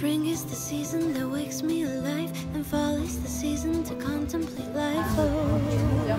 Spring is the season that wakes me alive, and fall is the season to contemplate life. Oh. Yeah.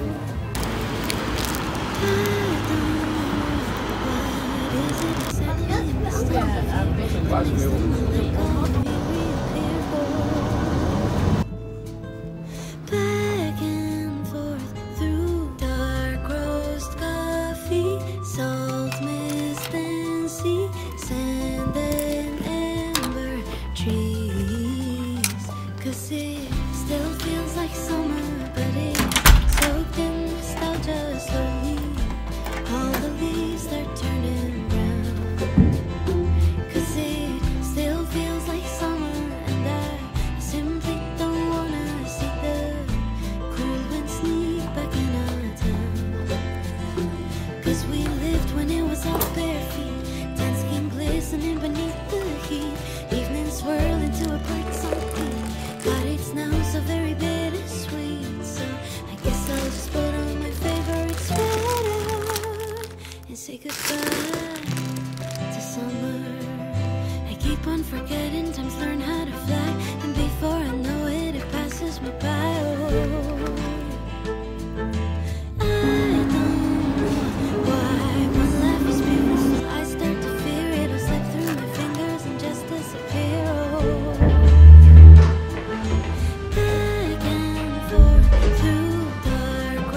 say goodbye to summer. I keep on forgetting, times learn how to fly, and before I know it, it passes me by. Oh. I don't know why when life is beautiful, I start to fear it'll slip through my fingers and just disappear. Oh. Back and forth through dark.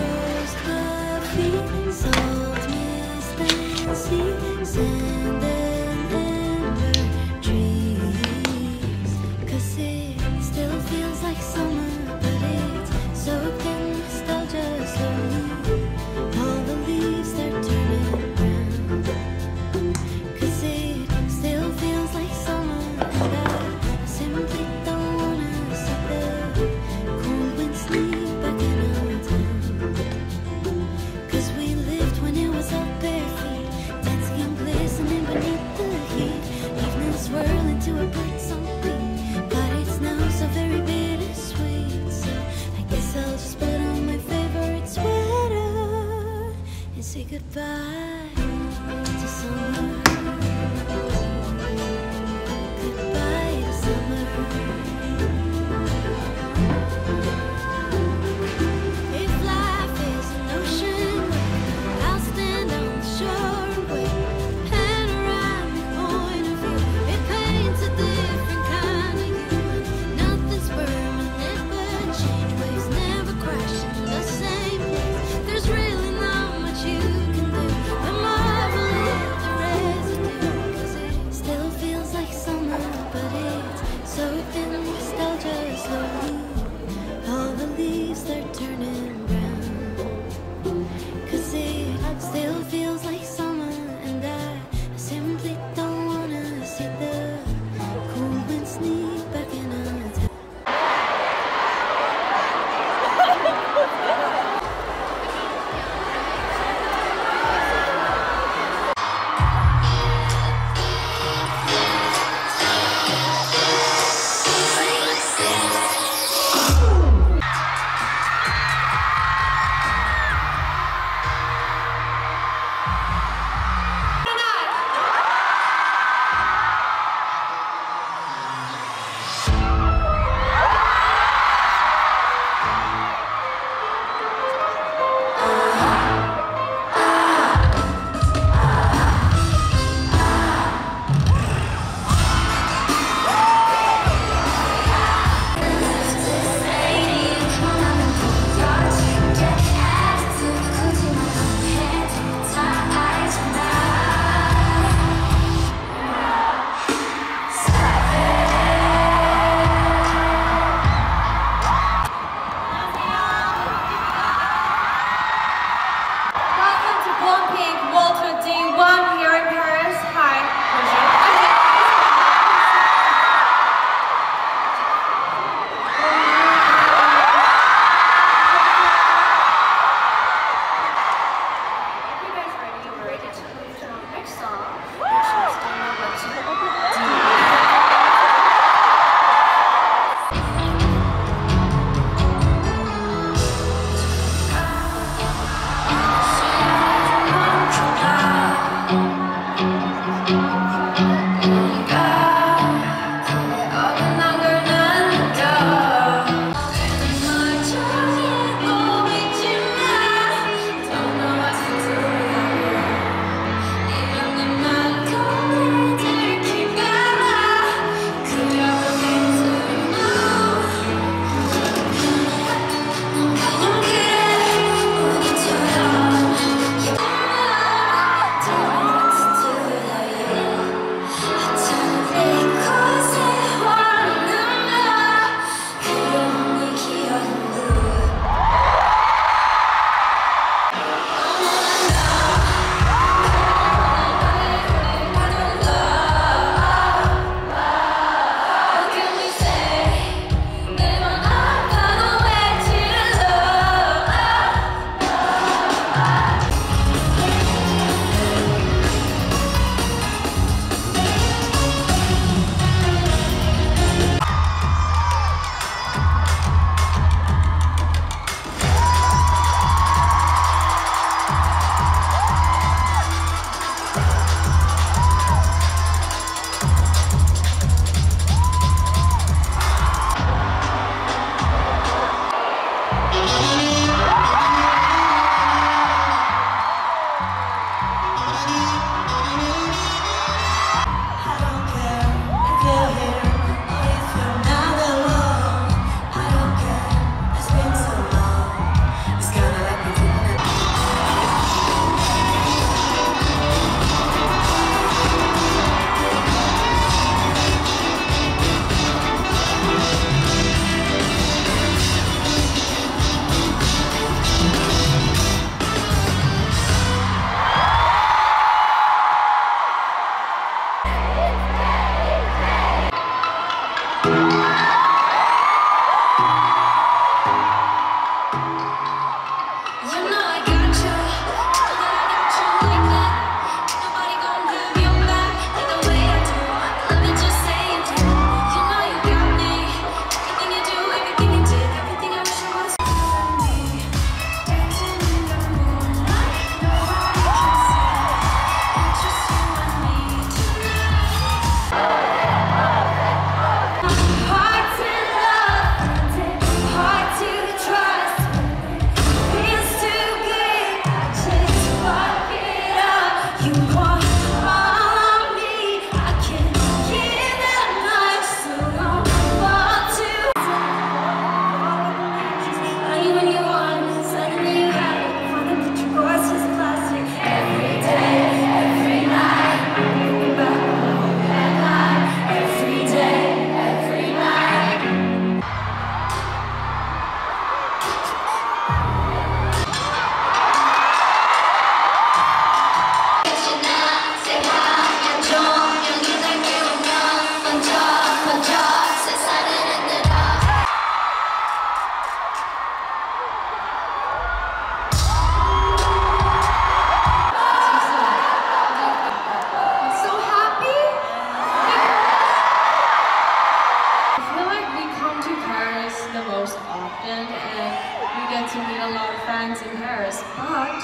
Often and we get to meet a lot of fans in Paris. But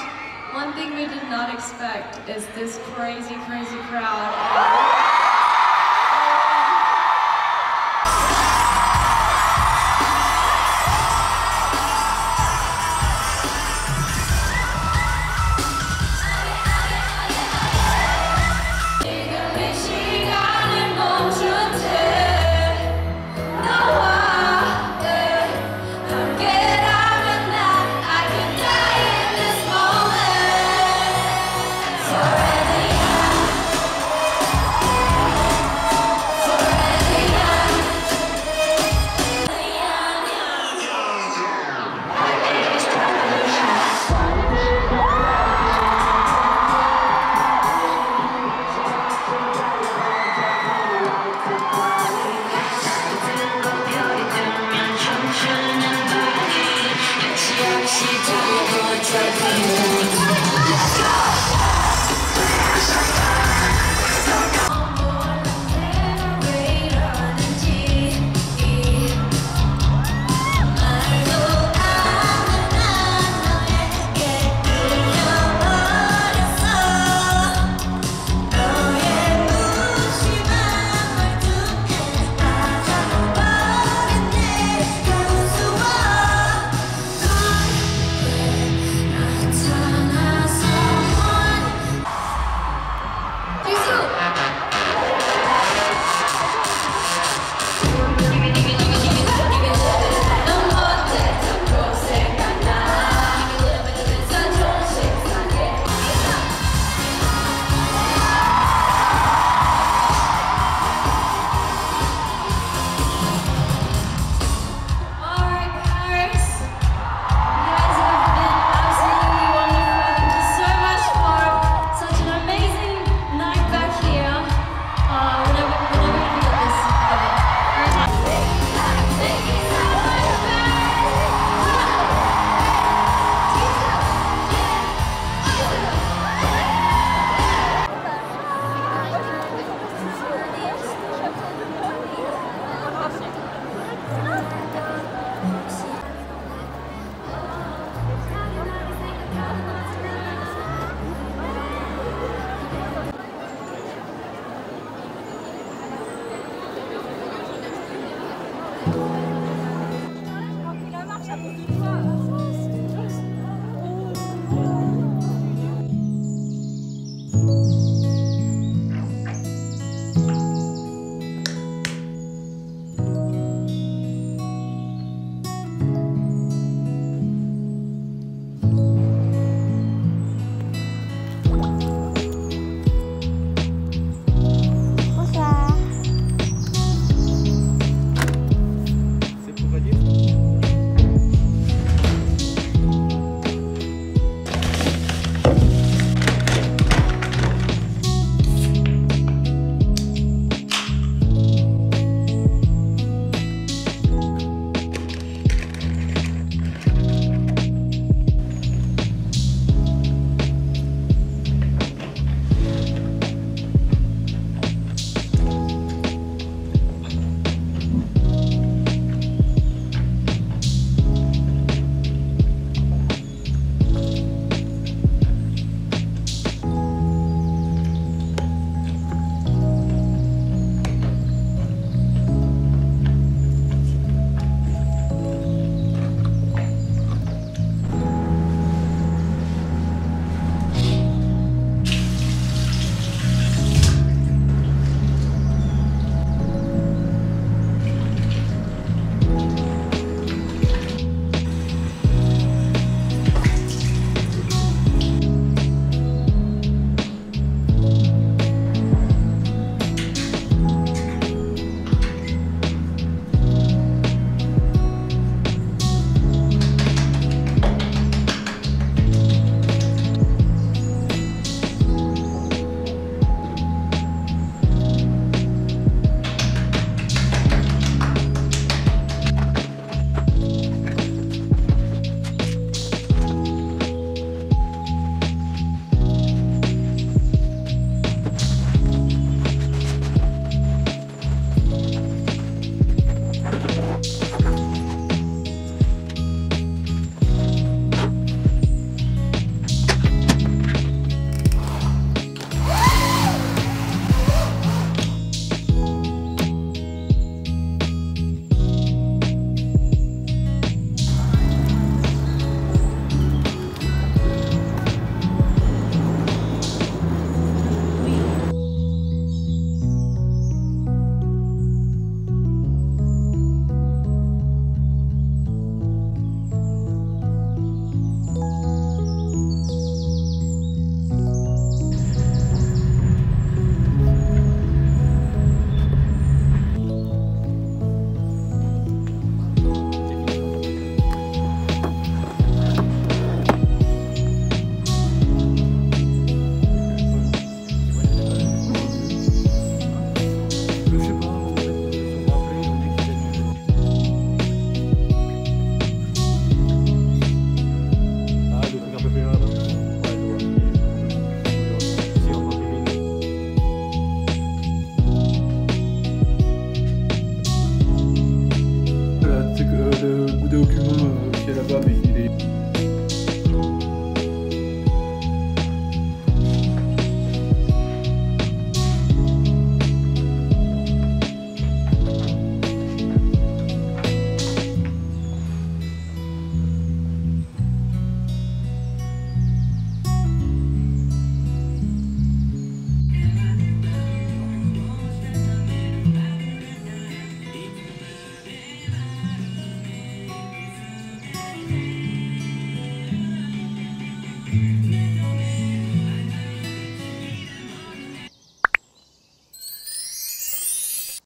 one thing we did not expect is this crazy, crazy crowd.